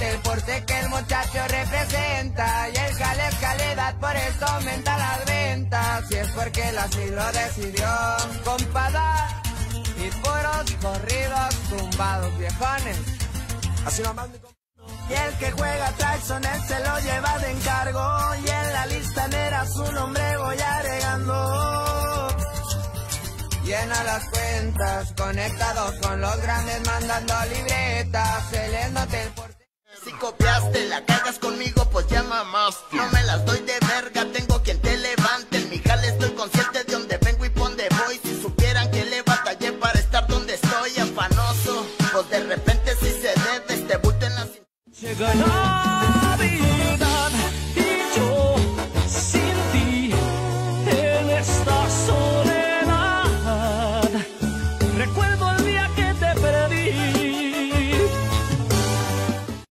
El porte que el muchacho representa. Y el jale es calidad, por eso aumenta las ventas. Si es porque él así lo decidió, compada. Y puros corridos tumbados, viejones. Así nomás y el que juega Tyson, él se lo lleva de encargo. Y en la lista negra su nombre voy agregando. Llena las cuentas, conectados con los grandes, mandando libretas. El porte. Si copiaste, la cagas conmigo, pues llama más. No me las doy de verga, tengo quien te levante. En mi jale estoy consciente de dónde vengo y por dónde voy. Si supieran que le batallé para estar donde estoy, afanoso. Pues de repente si se debe, este bulto en la.